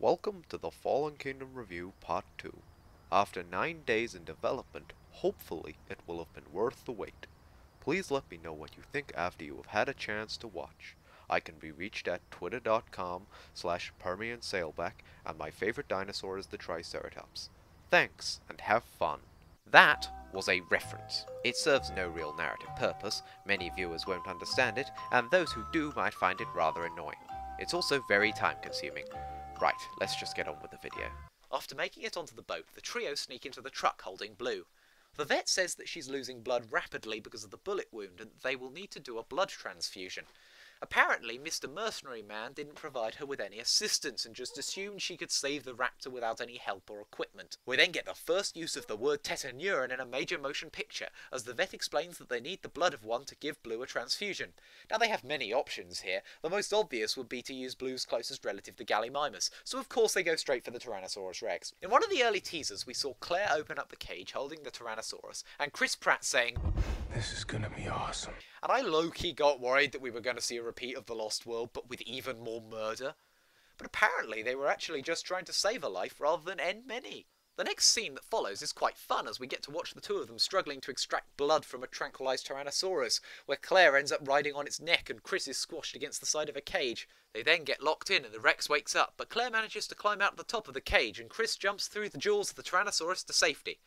Welcome to the Fallen Kingdom Review Part 2. After 9 days in development, hopefully it will have been worth the wait. Please let me know what you think after you have had a chance to watch. I can be reached at twitter.com slash Permian and my favorite dinosaur is the Triceratops. Thanks, and have fun. That was a reference. It serves no real narrative purpose, many viewers won't understand it, and those who do might find it rather annoying. It's also very time consuming. Right, let's just get on with the video. After making it onto the boat, the trio sneak into the truck holding Blue. The vet says that she's losing blood rapidly because of the bullet wound and they will need to do a blood transfusion. Apparently, Mr. Mercenary Man didn't provide her with any assistance and just assumed she could save the raptor without any help or equipment. We then get the first use of the word tetanuran in a major motion picture, as the vet explains that they need the blood of one to give Blue a transfusion. Now, they have many options here. The most obvious would be to use Blue's closest relative, the Gallimimus, so of course they go straight for the Tyrannosaurus Rex. In one of the early teasers, we saw Claire open up the cage holding the Tyrannosaurus, and Chris Pratt saying, This is gonna be awesome. and I low key got worried that we were going to see a repeat of The Lost World, but with even more murder. But apparently, they were actually just trying to save a life rather than end many. The next scene that follows is quite fun as we get to watch the two of them struggling to extract blood from a tranquilized Tyrannosaurus, where Claire ends up riding on its neck and Chris is squashed against the side of a cage. They then get locked in and the Rex wakes up, but Claire manages to climb out the top of the cage and Chris jumps through the jaws of the Tyrannosaurus to safety.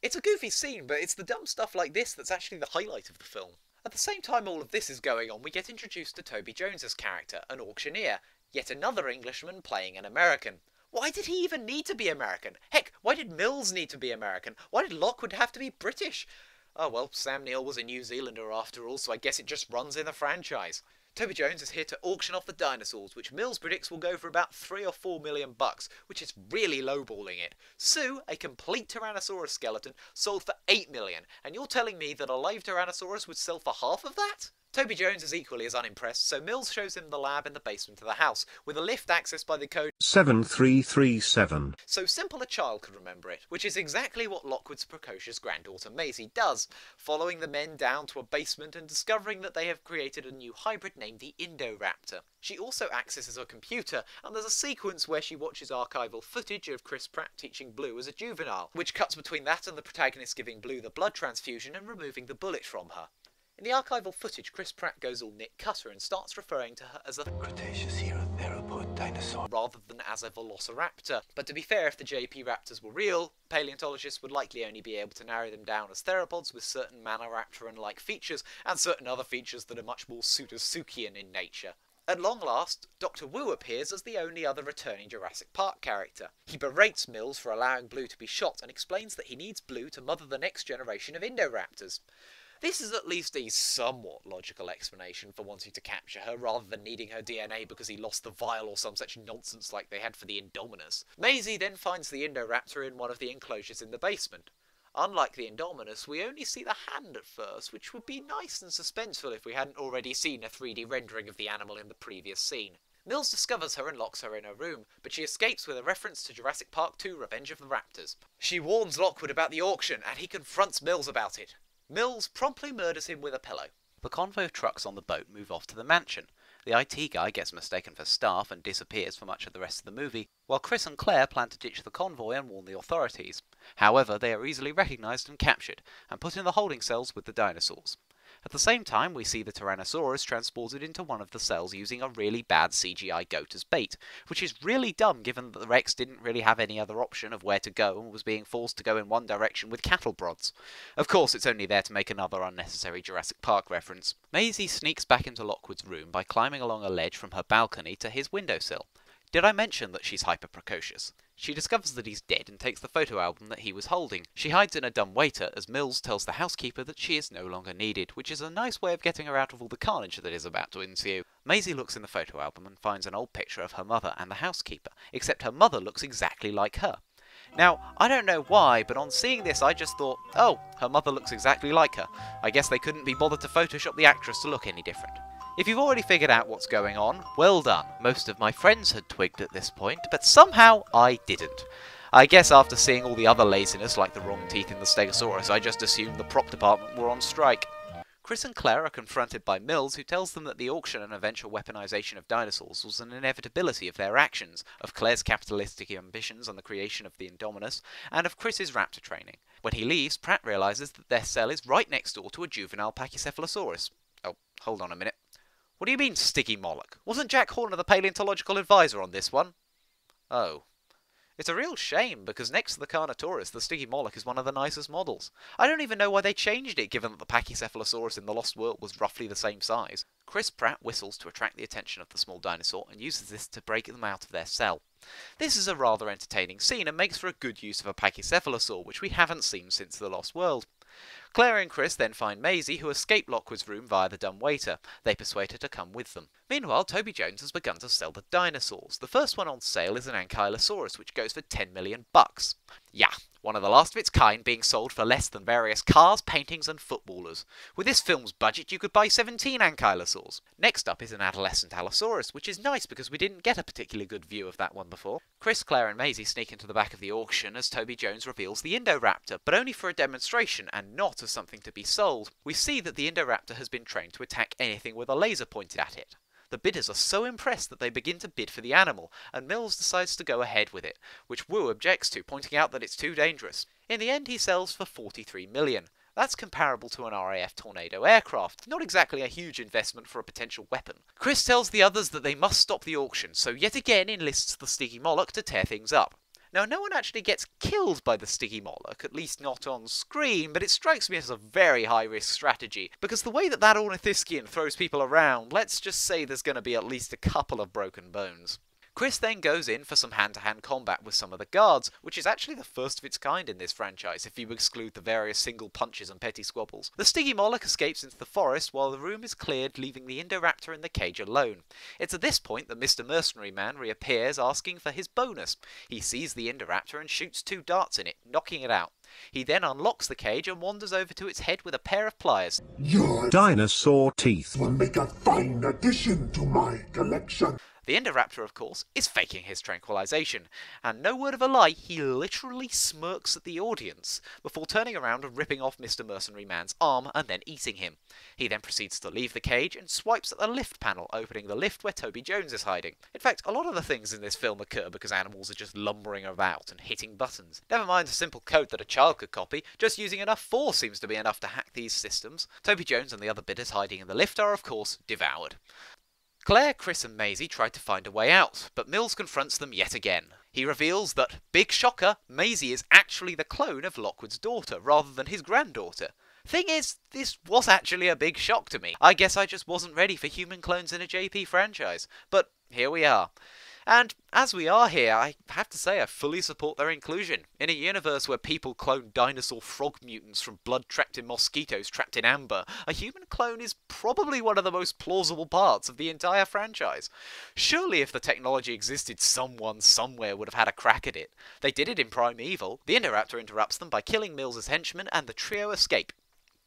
It's a goofy scene, but it's the dumb stuff like this that's actually the highlight of the film. At the same time all of this is going on, we get introduced to Toby Jones's character, an auctioneer, yet another Englishman playing an American. Why did he even need to be American? Heck, why did Mills need to be American? Why did Lockwood have to be British? Oh well, Sam Neill was a New Zealander after all, so I guess it just runs in the franchise. Toby Jones is here to auction off the dinosaurs, which Mills predicts will go for about three or four million bucks, which is really lowballing it. Sue, a complete Tyrannosaurus skeleton, sold for eight million, and you're telling me that a live Tyrannosaurus would sell for half of that? Toby Jones is equally as unimpressed, so Mills shows him the lab in the basement of the house, with a lift accessed by the code 7337. so simple a child could remember it, which is exactly what Lockwood's precocious granddaughter Maisie does, following the men down to a basement and discovering that they have created a new hybrid named the Indoraptor. She also accesses a computer, and there's a sequence where she watches archival footage of Chris Pratt teaching Blue as a juvenile, which cuts between that and the protagonist giving Blue the blood transfusion and removing the bullet from her. In the archival footage, Chris Pratt goes all Nick Cutter and starts referring to her as a Cretaceous hero theropod dinosaur. rather than as a velociraptor. But to be fair, if the JP raptors were real, paleontologists would likely only be able to narrow them down as theropods with certain Maniraptoran-like features and certain other features that are much more Pseudosuchian in nature. At long last, Dr. Wu appears as the only other returning Jurassic Park character. He berates Mills for allowing Blue to be shot and explains that he needs Blue to mother the next generation of Indoraptors. This is at least a somewhat logical explanation for wanting to capture her rather than needing her DNA because he lost the vial or some such nonsense like they had for the Indominus. Maisie then finds the Indoraptor in one of the enclosures in the basement. Unlike the Indominus, we only see the hand at first, which would be nice and suspenseful if we hadn't already seen a 3D rendering of the animal in the previous scene. Mills discovers her and locks her in her room, but she escapes with a reference to Jurassic Park 2 Revenge of the Raptors. She warns Lockwood about the auction, and he confronts Mills about it. Mills promptly murders him with a pillow. The convoy of trucks on the boat move off to the mansion. The IT guy gets mistaken for staff and disappears for much of the rest of the movie, while Chris and Claire plan to ditch the convoy and warn the authorities. However, they are easily recognized and captured, and put in the holding cells with the dinosaurs. At the same time, we see the Tyrannosaurus transported into one of the cells using a really bad CGI goat as bait, which is really dumb given that the Rex didn't really have any other option of where to go and was being forced to go in one direction with cattle prods. Of course, it's only there to make another unnecessary Jurassic Park reference. Maisie sneaks back into Lockwood's room by climbing along a ledge from her balcony to his windowsill. Did I mention that she's hyper precocious? She discovers that he's dead and takes the photo album that he was holding. She hides in a dumb waiter as Mills tells the housekeeper that she is no longer needed, which is a nice way of getting her out of all the carnage that is about to ensue. Maisie looks in the photo album and finds an old picture of her mother and the housekeeper, except her mother looks exactly like her. Now, I don't know why, but on seeing this I just thought, oh, her mother looks exactly like her. I guess they couldn't be bothered to Photoshop the actress to look any different. If you've already figured out what's going on, well done. Most of my friends had twigged at this point, but somehow I didn't. I guess after seeing all the other laziness, like the wrong teeth in the Stegosaurus, I just assumed the prop department were on strike. Chris and Claire are confronted by Mills, who tells them that the auction and eventual weaponization of dinosaurs was an inevitability of their actions, of Claire's capitalistic ambitions on the creation of the Indominus, and of Chris's raptor training. When he leaves, Pratt realizes that their cell is right next door to a juvenile Pachycephalosaurus. Oh, hold on a minute. What do you mean, Stygimoloch? Wasn't Jack Horner the paleontological advisor on this one? Oh. It's a real shame, because next to the Carnotaurus, the Stygimoloch is one of the nicest models. I don't even know why they changed it, given that the Pachycephalosaurus in The Lost World was roughly the same size. Chris Pratt whistles to attract the attention of the small dinosaur and uses this to break them out of their cell. This is a rather entertaining scene and makes for a good use of a Pachycephalosaur, which we haven't seen since The Lost World. Claire and Chris then find Maisie, who escaped Lockwood's room via the dumb waiter. They persuade her to come with them. Meanwhile, Toby Jones has begun to sell the dinosaurs. The first one on sale is an Ankylosaurus, which goes for 10 million bucks. Yeah, one of the last of its kind being sold for less than various cars, paintings, and footballers. With this film's budget, you could buy 17 ankylosaurs. Next up is an adolescent Allosaurus, which is nice because we didn't get a particularly good view of that one before. Chris, Claire, and Maisie sneak into the back of the auction as Toby Jones reveals the Indoraptor, but only for a demonstration and not as something to be sold. We see that the Indoraptor has been trained to attack anything with a laser pointed at it. The bidders are so impressed that they begin to bid for the animal, and Mills decides to go ahead with it, which Wu objects to, pointing out that it's too dangerous. In the end, he sells for 43 million. That's comparable to an RAF Tornado aircraft, not exactly a huge investment for a potential weapon. Chris tells the others that they must stop the auction, so yet again enlists the Stygimoloch to tear things up. Now, no one actually gets killed by the Stygimoloch, at least not on screen, but it strikes me as a very high risk strategy, because the way that that Ornithischian throws people around, let's just say there's going to be at least a couple of broken bones. Chris then goes in for some hand to hand combat with some of the guards, which is actually the first of its kind in this franchise, if you exclude the various single punches and petty squabbles. The Stygimoloch escapes into the forest while the room is cleared, leaving the Indoraptor in the cage alone. It's at this point that Mr. Mercenary Man reappears, asking for his bonus. He sees the Indoraptor and shoots two darts in it, knocking it out. He then unlocks the cage and wanders over to its head with a pair of pliers. Your dinosaur teeth will make a fine addition to my collection. The Indoraptor, of course, is faking his tranquilization, and no word of a lie, he literally smirks at the audience before turning around and ripping off Mr. Mercenary Man's arm and then eating him. He then proceeds to leave the cage and swipes at the lift panel, opening the lift where Toby Jones is hiding. In fact, a lot of the things in this film occur because animals are just lumbering about and hitting buttons. Never mind a simple code that a child could copy, just using enough force seems to be enough to hack these systems. Toby Jones and the other bidders hiding in the lift are, of course, devoured. Claire, Chris, and Maisie try to find a way out, but Mills confronts them yet again. He reveals that, big shocker, Maisie is actually the clone of Lockwood's daughter, rather than his granddaughter. Thing is, this was actually a big shock to me. I guess I just wasn't ready for human clones in a JP franchise. But here we are. And as we are here, I have to say I fully support their inclusion. In a universe where people clone dinosaur frog mutants from blood trapped in mosquitoes trapped in amber, a human clone is probably one of the most plausible parts of the entire franchise. Surely if the technology existed, someone somewhere would have had a crack at it. They did it in Primeval. The Indoraptor interrupts them by killing Mills' henchmen, and the trio escape.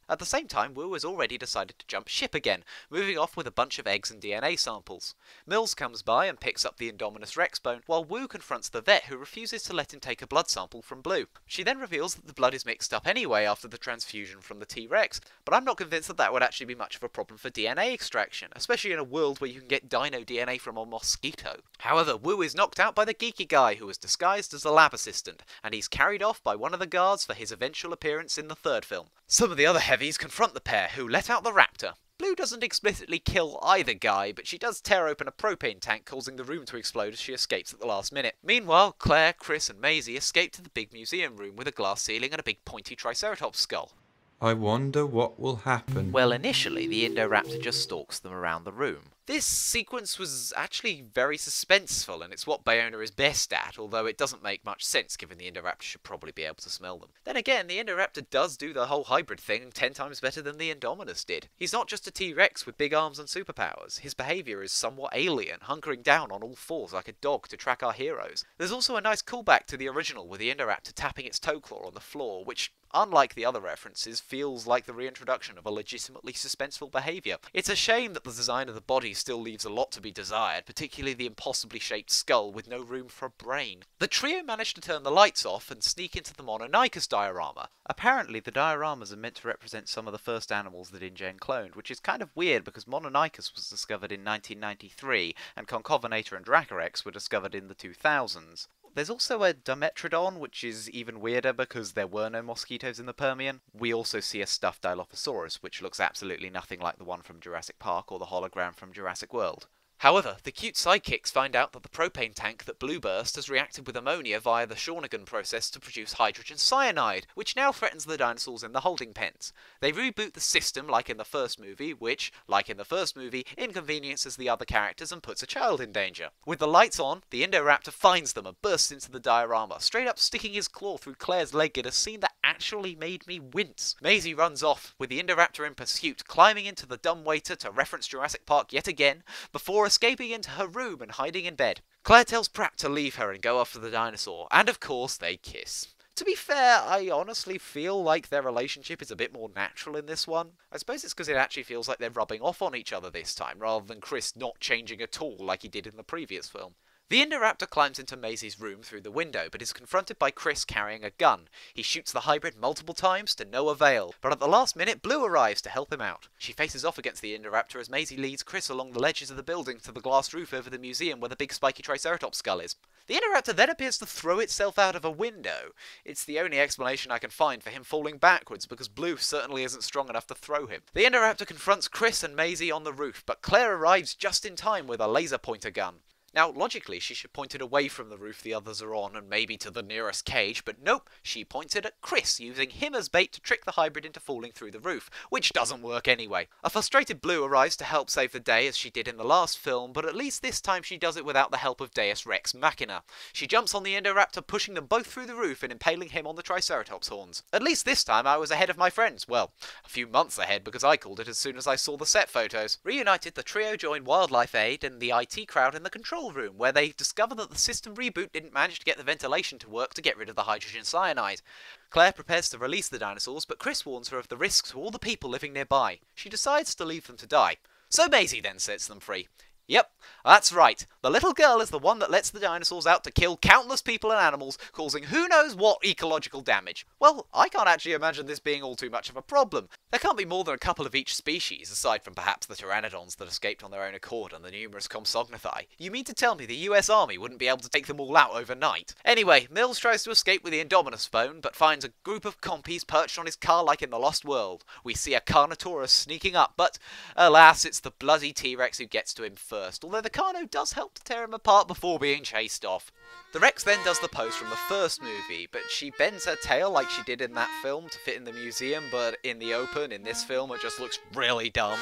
At the same time, Wu has already decided to jump ship again, moving off with a bunch of eggs and DNA samples. Mills comes by and picks up the Indominus Rex bone, while Wu confronts the vet who refuses to let him take a blood sample from Blue. She then reveals that the blood is mixed up anyway after the transfusion from the T-Rex, but I'm not convinced that that would actually be much of a problem for DNA extraction, especially in a world where you can get dino DNA from a mosquito. However, Wu is knocked out by the geeky guy who was disguised as a lab assistant, and he's carried off by one of the guards for his eventual appearance in the third film. Some of the other heavies confront the pair, who let out the raptor. Blue doesn't explicitly kill either guy, but she does tear open a propane tank, causing the room to explode as she escapes at the last minute. Meanwhile, Claire, Chris, and Maisie escape to the big museum room with a glass ceiling and a big pointy Triceratops skull. I wonder what will happen. Well, initially, the Indoraptor just stalks them around the room. This sequence was actually very suspenseful, and it's what Bayona is best at, although it doesn't make much sense given the Indoraptor should probably be able to smell them. Then again, the Indoraptor does do the whole hybrid thing ten times better than the Indominus did. He's not just a T-Rex with big arms and superpowers. His behaviour is somewhat alien, hunkering down on all fours like a dog to track our heroes. There's also a nice callback to the original with the Indoraptor tapping its toe claw on the floor, which unlike the other references, feels like the reintroduction of a legitimately suspenseful behaviour. It's a shame that the design of the body still leaves a lot to be desired, particularly the impossibly shaped skull with no room for a brain. The trio managed to turn the lights off and sneak into the Mononykus diorama. Apparently, the dioramas are meant to represent some of the first animals that InGen cloned, which is kind of weird because Mononykus was discovered in 1993 and Concavenator and Dracorex were discovered in the 2000s. There's also a Dimetrodon, which is even weirder because there were no mosquitoes in the Permian. We also see a stuffed Dilophosaurus, which looks absolutely nothing like the one from Jurassic Park or the hologram from Jurassic World. However, the cute sidekicks find out that the propane tank that Blue burst has reacted with ammonia via the Shawinigan process to produce hydrogen cyanide, which now threatens the dinosaurs in the holding pens. They reboot the system like in the first movie, which, like in the first movie, inconveniences the other characters and puts a child in danger. With the lights on, the Indoraptor finds them and bursts into the diorama, straight up sticking his claw through Claire's leg in a scene that actually made me wince. Maisie runs off, with the Indoraptor in pursuit, climbing into the dumbwaiter to reference Jurassic Park yet again, before escaping into her room and hiding in bed. Claire tells Pratt to leave her and go after the dinosaur, and of course they kiss. To be fair, I honestly feel like their relationship is a bit more natural in this one. I suppose it's because it actually feels like they're rubbing off on each other this time, rather than Chris not changing at all like he did in the previous film. The Indoraptor climbs into Maisie's room through the window, but is confronted by Chris carrying a gun. He shoots the hybrid multiple times to no avail, but at the last minute, Blue arrives to help him out. She faces off against the Indoraptor as Maisie leads Chris along the ledges of the building to the glass roof over the museum where the big spiky Triceratops skull is. The Indoraptor then appears to throw itself out of a window. It's the only explanation I can find for him falling backwards, because Blue certainly isn't strong enough to throw him. The Indoraptor confronts Chris and Maisie on the roof, but Claire arrives just in time with a laser pointer gun. Now, logically, she should point it away from the roof the others are on and maybe to the nearest cage, but nope, she points it at Chris, using him as bait to trick the hybrid into falling through the roof, which doesn't work anyway. A frustrated Blue arrives to help save the day as she did in the last film, but at least this time she does it without the help of Deus Rex Machina. She jumps on the Indoraptor, pushing them both through the roof and impaling him on the Triceratops horns. At least this time I was ahead of my friends. Well, a few months ahead because I called it as soon as I saw the set photos. Reunited, the trio joined Wildlife Aid and the IT crowd in the control room, where they discover that the system reboot didn't manage to get the ventilation to work to get rid of the hydrogen cyanide. Claire prepares to release the dinosaurs, but Chris warns her of the risks to all the people living nearby. She decides to leave them to die. So Maisie then sets them free. Yep, that's right. The little girl is the one that lets the dinosaurs out to kill countless people and animals, causing who knows what ecological damage. Well, I can't actually imagine this being all too much of a problem. There can't be more than a couple of each species, aside from perhaps the pteranodons that escaped on their own accord and the numerous Compsognathi. You mean to tell me the US Army wouldn't be able to take them all out overnight? Anyway, Mills tries to escape with the Indominus phone, but finds a group of compies perched on his car like in the Lost World. We see a Carnotaurus sneaking up, but alas, it's the bloody T-Rex who gets to him first first, although the Carno does help to tear him apart before being chased off. The Rex then does the pose from the first movie, but she bends her tail like she did in that film to fit in the museum, but in the open, in this film, it just looks really dumb.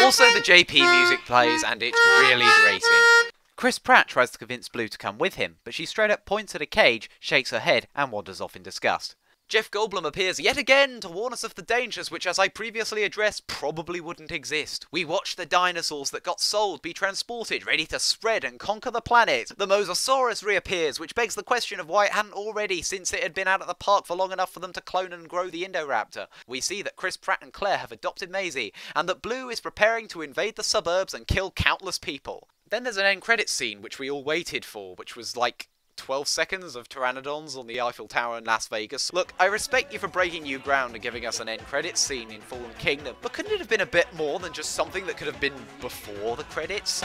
Also, the JP music plays, and it's really grating. Chris Pratt tries to convince Blue to come with him, but she straight up points at a cage, shakes her head, and wanders off in disgust. Jeff Goldblum appears yet again to warn us of the dangers which, as I previously addressed, probably wouldn't exist. We watch the dinosaurs that got sold be transported, ready to spread and conquer the planet. The Mosasaurus reappears, which begs the question of why it hadn't already since it had been out at the park for long enough for them to clone and grow the Indoraptor. We see that Chris Pratt and Claire have adopted Maisie, and that Blue is preparing to invade the suburbs and kill countless people. Then there's an end credits scene which we all waited for, which was like 12 seconds of Pteranodons on the Eiffel Tower in Las Vegas. Look, I respect you for breaking new ground and giving us an end credits scene in Fallen Kingdom, but couldn't it have been a bit more than just something that could have been before the credits?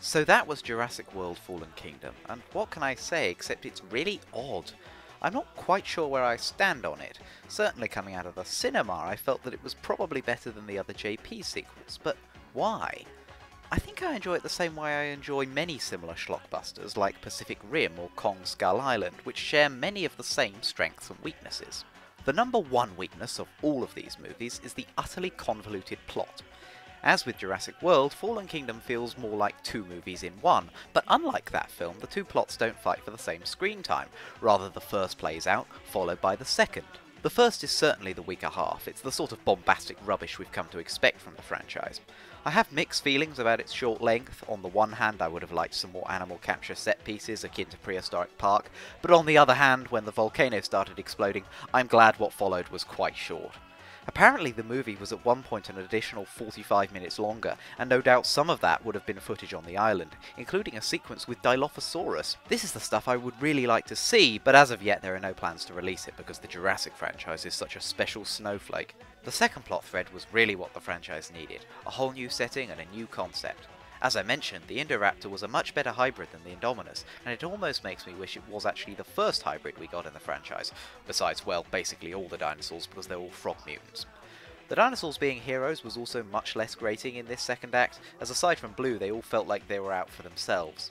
So that was Jurassic World Fallen Kingdom, and what can I say except it's really odd. I'm not quite sure where I stand on it. Certainly coming out of the cinema, I felt that it was probably better than the other JP sequels, but why? I think I enjoy it the same way I enjoy many similar schlockbusters like Pacific Rim or Kong Skull Island, which share many of the same strengths and weaknesses. The number one weakness of all of these movies is the utterly convoluted plot. As with Jurassic World, Fallen Kingdom feels more like two movies in one, but unlike that film, the two plots don't fight for the same screen time. Rather, the first plays out, followed by the second. The first is certainly the weaker half, it's the sort of bombastic rubbish we've come to expect from the franchise. I have mixed feelings about its short length. On the one hand, I would have liked some more animal capture set pieces akin to Prehistoric Park, but on the other hand, when the volcano started exploding, I'm glad what followed was quite short. Apparently the movie was at one point an additional 45 minutes longer, and no doubt some of that would have been footage on the island, including a sequence with Dilophosaurus. This is the stuff I would really like to see, but as of yet there are no plans to release it because the Jurassic franchise is such a special snowflake. The second plot thread was really what the franchise needed, a whole new setting and a new concept. As I mentioned, the Indoraptor was a much better hybrid than the Indominus, and it almost makes me wish it was actually the first hybrid we got in the franchise, besides, well, basically all the dinosaurs because they're all frog mutants. The dinosaurs being heroes was also much less grating in this second act, as aside from Blue they all felt like they were out for themselves.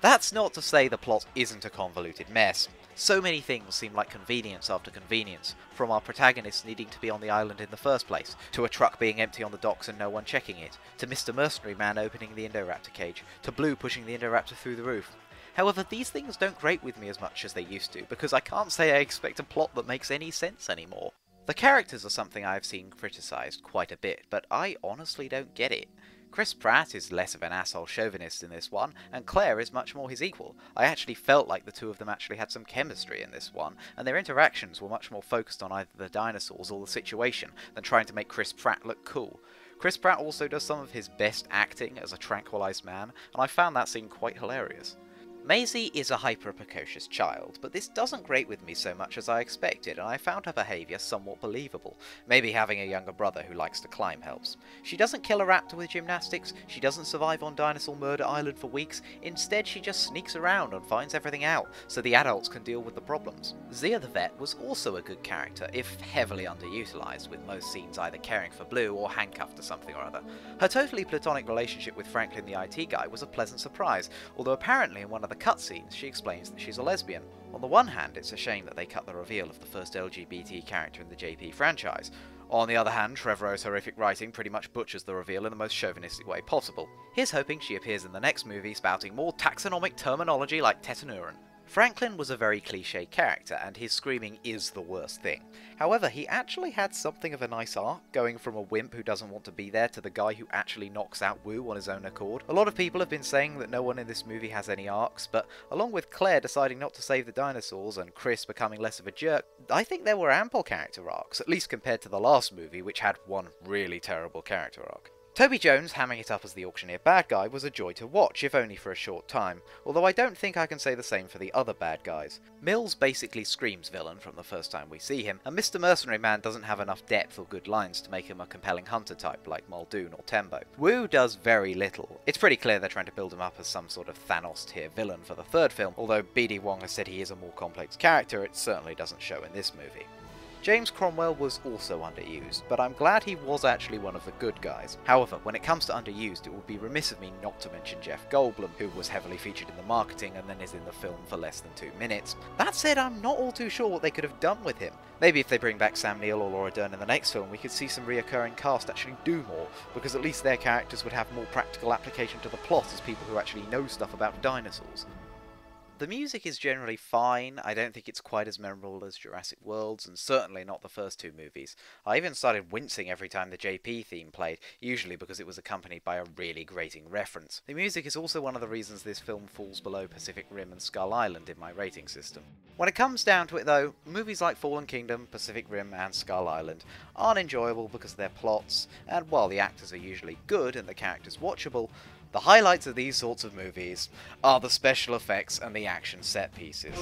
That's not to say the plot isn't a convoluted mess. So many things seem like convenience after convenience, from our protagonist needing to be on the island in the first place, to a truck being empty on the docks and no one checking it, to Mr. Mercenary Man opening the Indoraptor cage, to Blue pushing the Indoraptor through the roof. However, these things don't grate with me as much as they used to, because I can't say I expect a plot that makes any sense anymore. The characters are something I've seen criticised quite a bit, but I honestly don't get it. Chris Pratt is less of an asshole chauvinist in this one, and Claire is much more his equal. I actually felt like the two of them actually had some chemistry in this one, and their interactions were much more focused on either the dinosaurs or the situation than trying to make Chris Pratt look cool. Chris Pratt also does some of his best acting as a tranquilized man, and I found that scene quite hilarious. Maisie is a hyper-precocious child, but this doesn't grate with me so much as I expected, and I found her behaviour somewhat believable. Maybe having a younger brother who likes to climb helps. She doesn't kill a raptor with gymnastics, she doesn't survive on Dinosaur Murder Island for weeks, instead she just sneaks around and finds everything out, so the adults can deal with the problems. Zia the vet was also a good character, if heavily underutilised, with most scenes either caring for Blue or handcuffed to something or other. Her totally platonic relationship with Franklin the IT guy was a pleasant surprise, although apparently in one of the cutscenes, she explains that she's a lesbian. On the one hand, it's a shame that they cut the reveal of the first LGBT character in the JP franchise. On the other hand, Trevorrow's horrific writing pretty much butchers the reveal in the most chauvinistic way possible. Here's hoping she appears in the next movie spouting more taxonomic terminology like tetanuran. Franklin was a very cliche character, and his screaming is the worst thing. However, he actually had something of a nice arc, going from a wimp who doesn't want to be there to the guy who actually knocks out Wu on his own accord. A lot of people have been saying that no one in this movie has any arcs, but along with Claire deciding not to save the dinosaurs and Chris becoming less of a jerk, I think there were ample character arcs, at least compared to the last movie, which had one really terrible character arc. Toby Jones hamming it up as the auctioneer bad guy was a joy to watch, if only for a short time, although I don't think I can say the same for the other bad guys. Mills basically screams villain from the first time we see him, and Mr. Mercenary Man doesn't have enough depth or good lines to make him a compelling hunter type like Muldoon or Tembo. Wu does very little. It's pretty clear they're trying to build him up as some sort of Thanos tier villain for the third film, although BD Wong has said he is a more complex character, it certainly doesn't show in this movie. James Cromwell was also underused, but I'm glad he was actually one of the good guys. However, when it comes to underused, it would be remiss of me not to mention Jeff Goldblum, who was heavily featured in the marketing and then is in the film for less than two minutes. That said, I'm not all too sure what they could have done with him. Maybe if they bring back Sam Neill or Laura Dern in the next film, we could see some reoccurring cast actually do more, because at least their characters would have more practical application to the plot as people who actually know stuff about dinosaurs. The music is generally fine. I don't think it's quite as memorable as Jurassic Worlds, and certainly not the first two movies. I even started wincing every time the JP theme played, usually because it was accompanied by a really grating reference. The music is also one of the reasons this film falls below Pacific Rim and Skull Island in my rating system. When it comes down to it though, movies like Fallen Kingdom, Pacific Rim, and Skull Island aren't enjoyable because of their plots, and while the actors are usually good and the characters watchable, the highlights of these sorts of movies are the special effects and the action set pieces.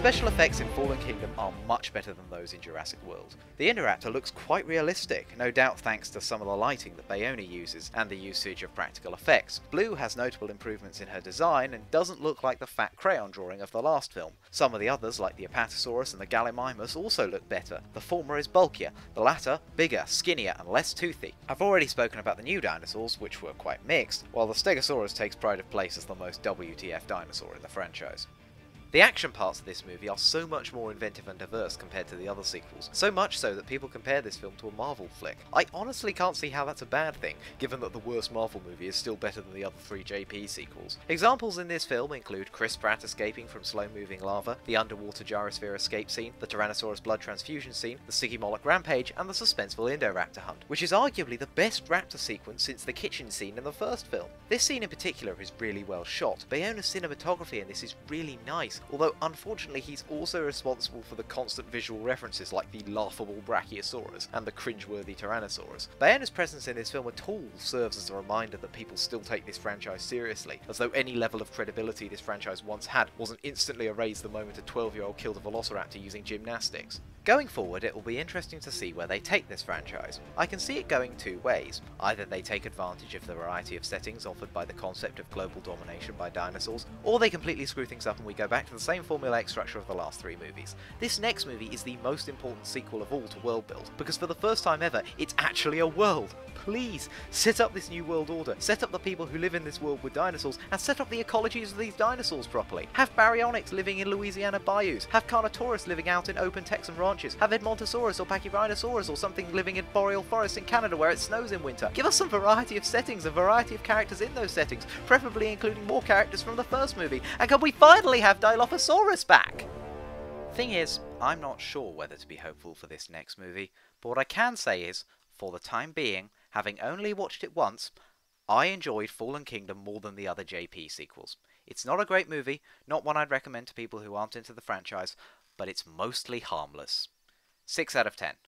Special effects in Fallen Kingdom are much better than those in Jurassic World. The Indoraptor looks quite realistic, no doubt thanks to some of the lighting that Bayona uses and the usage of practical effects. Blue has notable improvements in her design and doesn't look like the fat crayon drawing of the last film. Some of the others, like the Apatosaurus and the Gallimimus, also look better. The former is bulkier, the latter bigger, skinnier, and less toothy. I've already spoken about the new dinosaurs, which were quite mixed, while the Stegosaurus takes pride of place as the most WTF dinosaur in the franchise. The action parts of this movie are so much more inventive and diverse compared to the other sequels, so much so that people compare this film to a Marvel flick. I honestly can't see how that's a bad thing, given that the worst Marvel movie is still better than the other three JP sequels. Examples in this film include Chris Pratt escaping from slow-moving lava, the underwater gyrosphere escape scene, the Tyrannosaurus blood transfusion scene, the Stygimoloch rampage, and the suspenseful Indoraptor hunt, which is arguably the best raptor sequence since the kitchen scene in the first film. This scene in particular is really well shot. Bayona's cinematography in this is really nice, although unfortunately he's also responsible for the constant visual references like the laughable Brachiosaurus and the cringeworthy Tyrannosaurus. Bayona's presence in this film at all serves as a reminder that people still take this franchise seriously, as though any level of credibility this franchise once had wasn't instantly erased the moment a 12 year old killed a velociraptor using gymnastics. Going forward, it will be interesting to see where they take this franchise. I can see it going two ways. Either they take advantage of the variety of settings offered by the concept of global domination by dinosaurs, or they completely screw things up and we go back to the same formulaic structure of the last three movies. This next movie is the most important sequel of all to world build, because for the first time ever, it's actually a world. Please, set up this new world order, set up the people who live in this world with dinosaurs, and set up the ecologies of these dinosaurs properly. Have baryonyx living in Louisiana bayous, have Carnotaurus living out in open Texan ranches, have Edmontosaurus or Pachyrhinosaurus or something living in boreal forests in Canada where it snows in winter. Give us some variety of settings, a variety of characters in those settings, preferably including more characters from the first movie, and can we finally have Dilophosaurus back? Thing is, I'm not sure whether to be hopeful for this next movie, but what I can say is, for the time being, having only watched it once, I enjoyed Fallen Kingdom more than the other JP sequels. It's not a great movie, not one I'd recommend to people who aren't into the franchise, but it's mostly harmless. 6 out of 10.